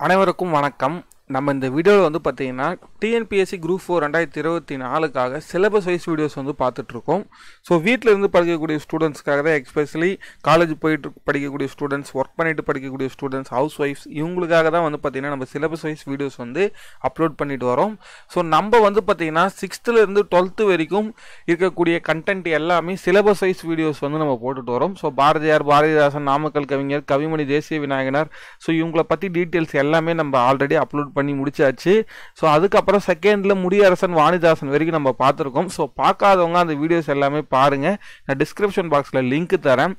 அனைவருக்கும் வணக்கம். நம்ம இந்த வீடியோவில் வந்து பார்த்தீங்கன்னா டிஎன்பிஎஸ்சி குரூப் ஃபோர் ரெண்டாயிரத்தி இருபத்தி நாலுக்காக சிலபஸ் வைஸ் வீடியோஸ் வந்து பார்த்துட்ருக்கோம். ஸோ வீட்டில் இருந்து படிக்கக்கூடிய ஸ்டூடெண்ட்ஸ்க்காக தான் எக்ஸ்பெஷலி காலேஜ் போயிட்டு படிக்கக்கூடிய ஸ்டூடெண்ட்ஸ் ஒர்க் பண்ணிட்டு படிக்கக்கூடிய ஸ்டூடெண்ட்ஸ் ஹவுஸ் ஒய்ஃப்ஸ் இவங்களுக்காக தான் வந்து பார்த்தீங்கன்னா நம்ம சிலபஸ் வைஸ் வீடியோஸ் வந்து அப்லோட் பண்ணிட்டு வரோம். ஸோ நம்ம வந்து பார்த்திங்கன்னா சிக்ஸ்த்துலேருந்து டுவெல்த்து வரைக்கும் இருக்கக்கூடிய கண்டென்ட் எல்லாமே சிலபஸ் வைஸ் வீடியோஸ் வந்து நம்ம போட்டுட்டு வரோம். ஸோ பாரதியார் பாரதிதாசன் நாமக்கல் கவிஞர் கவிமணி தேசிய விநாயகனார். ஸோ இவங்களை பற்றி டீட்டெயில்ஸ் எல்லாமே நம்ம ஆல்ரெடி அப்லோட் பண்ணி முடிச்சாச்சு. ஸோ அதுக்கப்புறம் அப்புறம் செகண்டில் முடியரசன் வாணிதாசன் வரைக்கும் நம்ம பார்த்துருக்கோம். ஸோ பார்க்காதவங்க அந்த வீடியோஸ் எல்லாமே பாருங்கள் நான் டிஸ்கிரிப்ஷன் பாக்ஸில் லிங்க் தரேன்.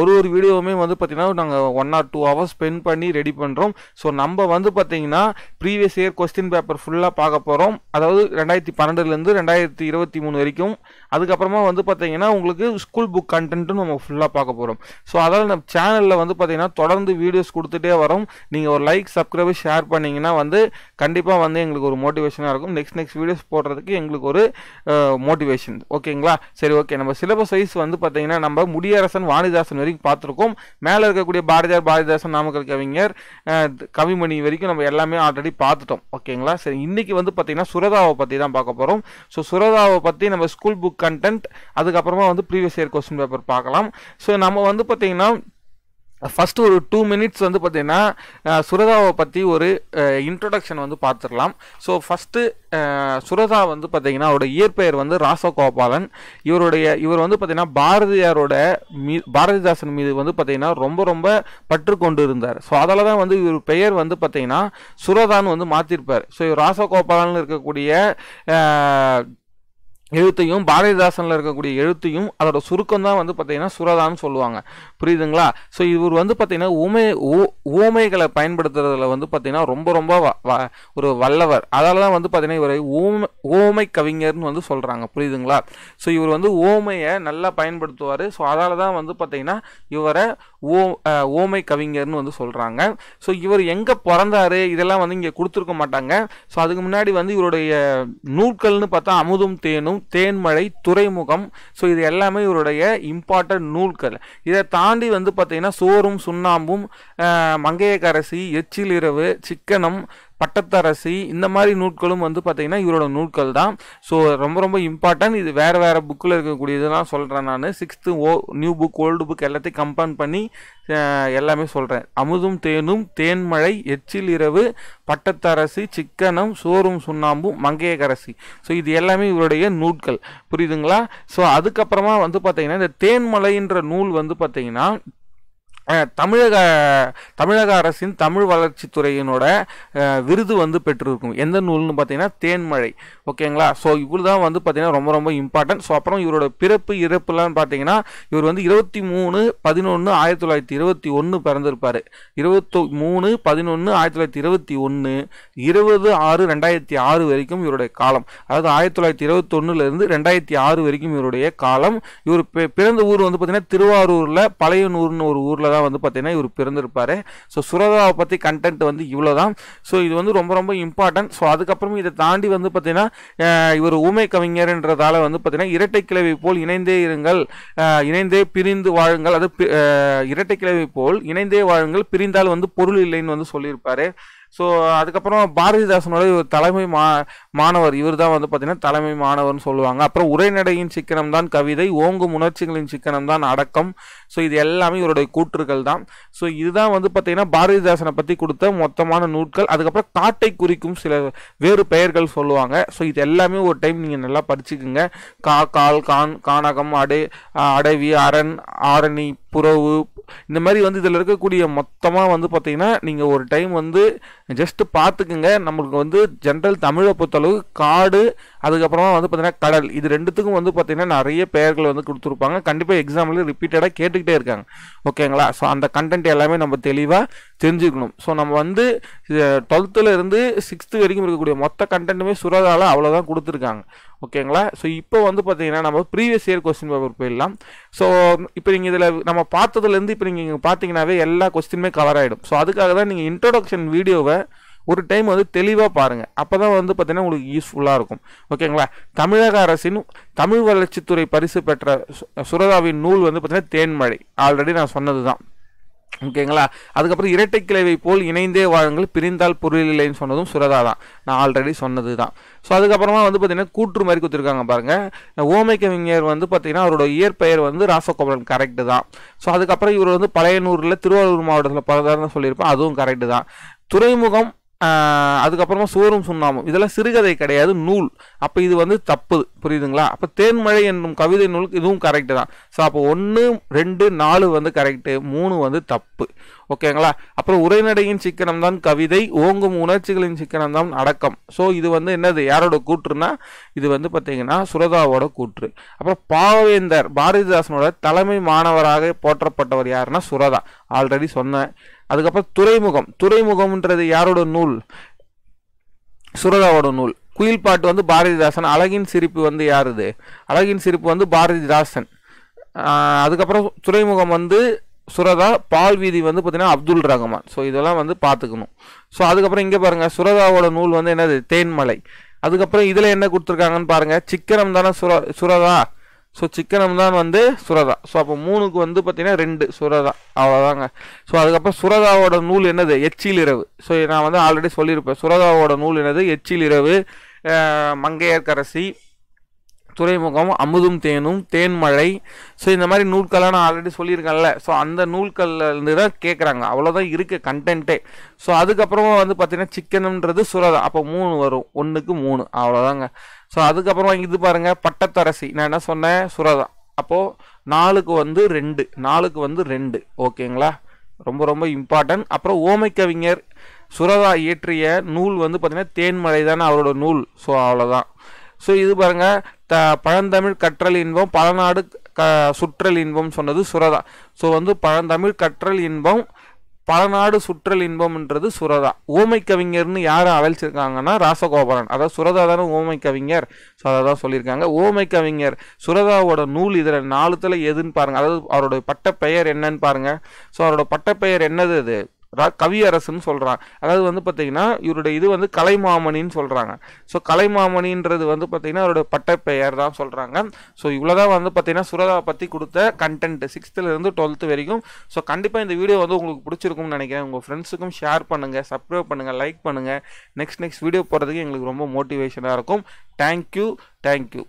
ஒரு ஒரு வீடியோவுமே வந்து பார்த்தீங்கன்னா நாங்கள் one or two hours spend பண்ணி ரெடி பண்ணுறோம் ஸோ நம்ம வந்து பார்த்தீங்கன்னா ப்ரீவியஸ் இயர் கொஸ்டின் பேப்பர் ஃபுல்லாக பார்க்க போகிறோம் அதாவது ரெண்டாயிரத்தி பன்னெண்டுலேருந்து ரெண்டாயிரத்தி இருபத்தி மூணு வரைக்கும். அதுக்கப்புறமா வந்து பார்த்தீங்கன்னா உங்களுக்கு ஸ்கூல் புக் கண்டென்ட்டும் நம்ம ஃபுல்லாக பார்க்க போகிறோம் ஸோ அதால் நம்ம சேனலில் வந்து பார்த்தீங்கன்னா தொடர்ந்து வீடியோஸ் கொடுத்துட்டே வரோம். நீங்கள் ஒரு லைக் சப்ஸ்கிரைப் ஷேர் பண்ணிங்கன்னா வந்து கண்டிப்பாக வந்து எங்களுக்கு ஒரு மோட்டிவேஷனாக இருக்கும். நெக்ஸ்ட் நெக்ஸ்ட் வீடியோஸ் போடுறதுக்கு எங்களுக்கு ஒரு மோட்டிவேஷன் ஓகேங்களா சரி ஓகே நம்ம சிலபஸ் வைஸ் வந்து பார்த்தீங்கன்னா நம்ம முடியரசன் வாணிதாசன் வரைக்கும் பார்த்துருக்கோம் மேலே இருக்கக்கூடிய பாரதியார் பாரதிதாசன் நாமக்கல் கவிஞர் கவிமணி வரைக்கும் நம்ம எல்லாமே ஆல்ரெடி பார்த்துட்டோம் ஓகேங்களா சரி இன்றைக்கி வந்து பார்த்தீங்கன்னா சுரதாவை பற்றி தான் பார்க்க போகிறோம் ஸோ சுரதாவை பற்றி நம்ம ஸ்கூல் புக் கண்டென்ட் அதுக்கப்புறமா வந்து ப்ரீவியஸ் இயர் கொஸ்டின் பேப்பர் பார்க்கலாம். ஸோ நம்ம வந்து பார்த்தீங்கன்னா ஃபஸ்ட்டு ஒரு டூ மினிட்ஸ் வந்து பார்த்தீங்கன்னா சுரதாவை பற்றி ஒரு இன்ட்ரொடக்ஷன் வந்து பார்த்துடலாம் ஸோ ஃபஸ்ட்டு சுரதா வந்து பார்த்தீங்கன்னா அவரோட இயற்பெயர் வந்து ராசகோபாலன். இவருடைய இவர் வந்து பார்த்தீங்கன்னா பாரதியாரோட மீ பாரதிதாசன் மீது வந்து பார்த்தீங்கன்னா ரொம்ப ரொம்ப பற்று கொண்டு இருந்தார் ஸோ அதில் தான் வந்து இவர் பெயர் வந்து பார்த்தீங்கன்னா சுரதான்னு வந்து மாற்றிருப்பார் ஸோ இவர் ராசகோபாலன் இருக்கக்கூடிய எழுத்தையும் பாரதிதாசனில் இருக்கக்கூடிய எழுத்தையும் அதோட சுருக்கம் தான் வந்து பார்த்தீங்கன்னா சுரதான்னு சொல்லுவாங்க. புரியுதுங்களா? ஸோ இவர் வந்து பார்த்தீங்கன்னா ஊமை ஓ ஊமைகளை பயன்படுத்துறதுல வந்து பார்த்தீங்கன்னா ரொம்ப ரொம்ப வ- வ- ஒரு வல்லவர். அதால தான் வந்து பார்த்தீங்கன்னா இவரை ஊமை ஓமை கவிஞர்னு வந்து சொல்கிறாங்க புரியுதுங்களா? ஸோ இவர் வந்து ஓமையை நல்லா பயன்படுத்துவார். ஸோ அதால தான் வந்து பார்த்தீங்கன்னா இவரை ஓ ஓமை கவிஞர்னு வந்து சொல்கிறாங்க ஸோ இவர் எங்கே பிறந்தாரு? இதெல்லாம் வந்து இங்கே கொடுத்துருக்க மாட்டாங்க. ஸோ அதுக்கு முன்னாடி வந்து இவருடைய நூல்கள்னு பார்த்தா அமுதும் தேனும் தேன்மழை துறைமுகம். ஸோ இது எல்லாமே இவருடைய இம்பார்ட்டன்ட் நூல்கள். இதை தாண்டி வந்து பார்த்திங்கன்னா சோறும் சுண்ணாம்பும் மங்கையக்கரசி எச்சில் இரவு சிக்கனம் பட்டத்தரசி இந்த மாதிரி நூட்களும் வந்து பார்த்தீங்கன்னா இவரோட நூட்கள் தான். ஸோ ரொம்ப ரொம்ப இம்பார்ட்டன்ட் இது வேறு வேறு புக்கில் இருக்கக்கூடியதுலாம் சொல்கிறேன் நான். சிக்ஸ்த்து ஓ நியூ புக் ஓல்டு புக் எல்லாத்தையும் கம்பேர் பண்ணி எல்லாமே சொல்கிறேன் அமுதும் தேனும் தேன்மழை எச்சில் இரவு பட்டத்தரசி சிக்கனம் சோறும் சுண்ணாம்பும் மங்கையகரசி. ஸோ இது எல்லாமே இவருடைய நூட்கள் புரியுதுங்களா? ஸோ அதுக்கப்புறமா வந்து பார்த்தீங்கன்னா இந்த தேன்மலைன்ற நூல் வந்து பார்த்தீங்கன்னா தமிழக தமிழக அரசின் தமிழ் வளர்ச்சித்துறையினோட விருது வந்து பெற்றிருக்கும். எந்த நூல்னு பார்த்தீங்கன்னா தேன்மழை. ஓகேங்களா? ஸோ இவர் தான் வந்து பார்த்தீங்கன்னா ரொம்ப ரொம்ப இம்பார்ட்டன்ட் ஸோ அப்புறம் இவரோட பிறப்பு இறப்புலாம் பார்த்தீங்கன்னா இவர் வந்து இருபத்தி மூணு பதினொன்று ஆயிரத்தி தொள்ளாயிரத்தி இருபத்தி ஒன்று பிறந்திருப்பார். இருபத்தி மூணு பதினொன்று ஆயிரத்தி தொள்ளாயிரத்தி இருபத்தி ஒன்று இருபது ஆறு ரெண்டாயிரத்தி ஆறு வரைக்கும் இவருடைய காலம். அதாவது ஆயிரத்தி தொள்ளாயிரத்தி இருபத்தொன்னுலேருந்து ரெண்டாயிரத்தி ஆறு வரைக்கும் இவருடைய காலம். இவர் பிறந்த ஊர் வந்து பார்த்தீங்கன்னா திருவாரூரில் பழையனூர்னு ஒரு ஊரில் தான் வந்து பார்த்தீங்கன்னா இவர் பிறந்திருப்பார். ஸோ சுரதாவை பற்றி கண்டென்ட் வந்து இவ்வளோ தான் ஸோ இது வந்து ரொம்ப ரொம்ப இம்பார்ட்டன்ட் ஸோ அதுக்கப்புறம் இதை தாண்டி வந்து பார்த்தீங்கன்னா இவர் ஊமை கவிஞர்ன்றதால வந்து பார்த்தீங்கன்னா இரட்டை கிழவி போல் இணைந்தே இருங்கள் இணைந்தே பிரிந்து வாழுங்கள். அது இரட்டை கிழவி போல் இணைந்தே வாழுங்கள் பிரிந்தால் வந்து பொருள் இல்லைன்னு வந்து சொல்லியிருப்பாரு. ஸோ அதுக்கப்புறம் பாரதிதாசனோட இவர் தலைமை மா மாணவர். இவர் தான் வந்து பார்த்தீங்கன்னா தலைமை மாணவர்னு சொல்லுவாங்க. அப்புறம் உரைநடையின் சிக்கனம் தான் கவிதை ஓங்கும் உணர்ச்சிகளின் சிக்கனம் தான் அடக்கம். ஸோ இது எல்லாமே இவருடைய கூற்றுகள் தான். ஸோ இதுதான் வந்து பார்த்தீங்கன்னா பாரதிதாசனை பற்றி கொடுத்த மொத்தமான நூட்கள் அதுக்கப்புறம் காட்டை குறிக்கும் சில வேறு பெயர்கள் சொல்லுவாங்க. ஸோ இது எல்லாமே ஒரு டைம் நீங்கள் நல்லா படிச்சுக்குங்க. கா கால் கான் கானகம் அடை அடவி அரண் ஆரணி புறவு இந்த மாதிரி வந்து இதில் இருக்கக்கூடிய மொத்தமாக வந்து பார்த்தீங்கன்னா நீங்கள் ஒரு டைம் வந்து ஜஸ்ட்டு பார்த்துக்குங்க. நம்மளுக்கு வந்து ஜென்ரல் தமிழை பொறுத்தளவு காடு அதுக்கப்புறமா வந்து பார்த்தீங்கன்னா கடல். இது ரெண்டுத்துக்கும் வந்து பார்த்தீங்கன்னா நிறைய பெயர்கள் வந்து கொடுத்துருப்பாங்க. கண்டிப்பாக எக்ஸாமில் ரிப்பீட்டடாக கேட்டுக்கிட்டே இருக்காங்க. ஓகேங்களா ஸோ அந்த கண்டென்ட் எல்லாமே நம்ம தெளிவாக தெரிஞ்சுக்கணும். ஸோ நம்ம வந்து டுவெல்த்தில் இருந்து சிக்ஸ்த்து வரைக்கும் இருக்கக்கூடிய மொத்த கண்டென்ட்டுமே சுரதாவில் அவ்வளோதான் கொடுத்துருக்காங்க. ஓகேங்களா ஸோ இப்போ வந்து பார்த்தீங்கன்னா நம்ம ப்ரீவியஸ் இயர் கொஸ்டின் பேப்பர் போயிடலாம். ஸோ இப்போ நீங்கள் இதில் நம்ம பார்த்ததுலேருந்து இப்போ நீங்கள் பார்த்தீங்கன்னாவே எல்லா கொஸ்டினுமே கவர் ஆகிடும் ஸோ அதுக்காக தான் நீங்கள் இன்ட்ரோடக்ஷன் வீடியோவை ஒரு டைம் வந்து தெளிவாக பாருங்கள் அப்போ தான் வந்து பார்த்திங்கன்னா உங்களுக்கு யூஸ்ஃபுல்லாக இருக்கும். ஓகேங்களா தமிழக அரசின் தமிழ் வளர்ச்சித்துறை பரிசு பெற்ற சு- சுரதாவின் நூல் வந்து பார்த்திங்கன்னா தேன்மழை. ஆல்ரெடி நான் சொன்னது தான் ஓகேங்களா அதுக்கப்புறம் இரட்டை கிளைவை போல் இணைந்தே வாழுங்கள் பிரிந்தால் பொருள் இல்லைன்னு சொன்னதும் சுரதா தான் நான் ஆல்ரெடி சொன்னது தான் ஸோ அதுக்கப்புறமா வந்து பார்த்தீங்கன்னா கூற்று மாதிரி கொடுத்துருக்காங்க பாருங்கள் ஓமை கவிஞர் வந்து பார்த்தீங்கன்னா அவரோட இயற்பெயர் வந்து ராசகோபுரன் கரெக்டு தான். ஸோ அதுக்கப்புறம் இவர் வந்து பழையனூரில் திருவாரூர் மாவட்டத்தில் பிறந்தார்னு சொல்லியிருப்பேன் அதுவும் கரெக்டு தான். துறைமுகம் அதுக்கப்புறமா சோறும் சுண்ணாமும் இதெல்லாம் சிறுகதை கிடையாது நூல். அப்போ இது வந்து தப்பு புரியுதுங்களா? அப்போ தேன்மழை என்னும் கவிதை நூலுக்கு இதுவும் கரெக்டு தான். ஸோ அப்போ ஒன்று ரெண்டு நாலு வந்து கரெக்டு மூணு வந்து தப்பு. ஓகேங்களா? அப்புறம் உரைநடையின் சிக்கனம் தான் கவிதை ஓங்கும் உணர்ச்சிகளின் சிக்கனம் தான் அடக்கம். ஸோ இது வந்து என்னது? யாரோட கூற்றுனா இது வந்து பார்த்தீங்கன்னா சுரதாவோட கூற்று. அப்புறம் பாவேந்தர் பாரதிதாசனோட தலைமை மாணவராக போற்றப்பட்டவர் யாருன்னா சுரதா. ஆல்ரெடி சொன்னேன். அதுக்கப்புறம் துறைமுகம். துறைமுகம்ன்றது யாரோட நூல்? சுரதாவோட நூல். குயில் பாட்டு வந்து பாரதிதாசன். அழகின் சிரிப்பு வந்து யாருது அழகின் சிரிப்பு வந்து பாரதிதாசன். அதுக்கப்புறம் துறைமுகம் வந்து சுரதா பால் வீதி வந்து பார்த்தீங்கன்னா அப்துல் ரஹ்மான். ஸோ இதெல்லாம் வந்து பார்த்துக்கணும் ஸோ அதுக்கப்புறம் இங்கே பாருங்கள் சுரதாவோட நூல் வந்து என்னது? தேன்மலை. அதுக்கப்புறம் இதில் என்ன கொடுத்துருக்காங்கன்னு பாருங்கள் சிக்கனம் தானே சுர சுரதா? ஸோ சிக்கனம் தான் வந்து சுரதா. ஸோ அப்போ மூணுக்கு வந்து பார்த்தீங்கன்னா ரெண்டு சுரதா. அவ்வளோதாங்க ஸோ அதுக்கப்புறம் சுரதாவோட நூல் என்னது? எச்சில் இரவு. ஸோ நான் வந்து ஆல்ரெடி சொல்லியிருப்பேன். சுரதாவோட நூல் என்னது? எச்சில் இரவு மங்கையர்கரசி துறைமுகம் அமுதும் தேனும் தேன்மழை ஸோ இந்த மாதிரி நூல்கள்லாம் நான் ஆல்ரெடி சொல்லியிருக்கேன்ல. ஸோ அந்த நூல்கள்ல இருந்து தான் கேட்குறாங்க அவ்வளோதான் இருக்குது கண்டென்ட்டே ஸோ அதுக்கப்புறமா வந்து பார்த்திங்கன்னா சிக்கனுன்றது சுரதா. அப்போ மூணு வரும். ஒன்றுக்கு மூணு. அவ்வளோதாங்க ஸோ அதுக்கப்புறமா இது பாருங்க. பட்டத்தரசி. நான் என்ன சொன்னேன்? சுரதா. அப்போது நாலுக்கு வந்து ரெண்டு. நாலுக்கு வந்து ரெண்டு. ஓகேங்களா? ரொம்ப ரொம்ப இம்பார்ட்டன்ட் அப்புறம் ஓமை கவிஞர் சுரதா இயற்றிய நூல் வந்து பார்த்திங்கன்னா தேன்மழை தானே அவரோட நூல். ஸோ அவ்வளோதான் ஸோ இது பாருங்கள் த பழந்தமிழ் கற்றல் இன்பம் பழநாடு க சுற்றல் இன்பம் சொன்னது சுரதா. ஸோ வந்து பழந்தமிழ் கற்றல் இன்பம் பழநாடு சுற்றல் இன்பம்ன்றது சுரதா. ஓமை கவிஞர்னு யாரை அழைச்சிருக்காங்கன்னா ராசகோபாலன் அதாவது சுரதா தானே ஓமை கவிஞர். ஸோ அதை தான் சொல்லியிருக்காங்க. ஓமை கவிஞர் சுரதாவோட நூல் இதில் நாலுத்தில் எதுன்னு பாருங்கள் அதாவது அவரோட பட்ட பெயர் என்னன்னு பாருங்கள் ஸோ அவரோட பட்டப்பெயர் என்னது அது ரா- கவியரசுன்னு சொல்கிறான் அதாவது வந்து பார்த்தீங்கன்னா இவருடைய இது வந்து கலைமாமணின்னு சொல்கிறாங்க ஸோ கலைமாமணின்றது வந்து பார்த்தீங்கன்னா அவரோட பட்டப்பெயர் தான் சொல்கிறாங்க ஸோ இவ்வளோதான் வந்து பார்த்தீங்கன்னா சுரதாவை பற்றி கொடுத்த கண்டென்ட் சிக்ஸ்த்துலேருந்து டுவெல்த்து வரைக்கும். ஸோ கண்டிப்பாக இந்த வீடியோ வந்து உங்களுக்கு பிடிச்சிருக்கும்னு நினைக்கிறேன். உங்கள் ஃப்ரெண்ட்ஸுக்கும் ஷேர் பண்ணுங்கள் சப்ஸ்கிரைப் பண்ணுங்கள் லைக் பண்ணுங்கள் நெக்ஸ்ட் நெக்ஸ்ட் வீடியோ போகிறதுக்கு எங்களுக்கு ரொம்ப மோட்டிவேஷனாக இருக்கும். Thank you thank you